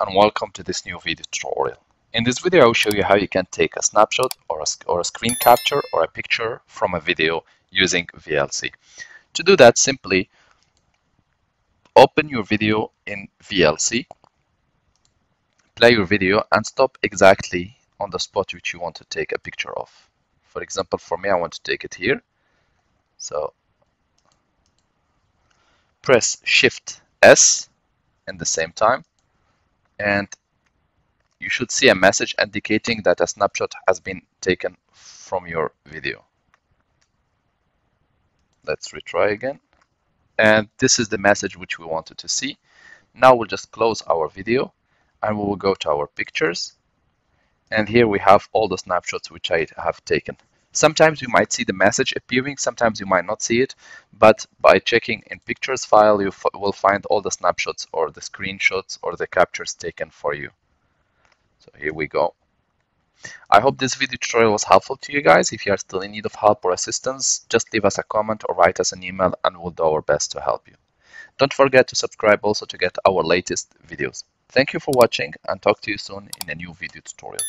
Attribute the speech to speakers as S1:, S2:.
S1: and welcome to this new video tutorial. In this video I will show you how you can take a snapshot or a, or a screen capture or a picture from a video using VLC. To do that simply open your video in VLC, play your video and stop exactly on the spot which you want to take a picture of. For example for me I want to take it here. So press Shift S in the same time and you should see a message indicating that a snapshot has been taken from your video. Let's retry again. And this is the message which we wanted to see. Now we'll just close our video and we will go to our pictures. And here we have all the snapshots which I have taken. Sometimes you might see the message appearing, sometimes you might not see it, but by checking in pictures file, you will find all the snapshots or the screenshots or the captures taken for you. So here we go. I hope this video tutorial was helpful to you guys. If you are still in need of help or assistance, just leave us a comment or write us an email and we'll do our best to help you. Don't forget to subscribe also to get our latest videos. Thank you for watching and talk to you soon in a new video tutorial.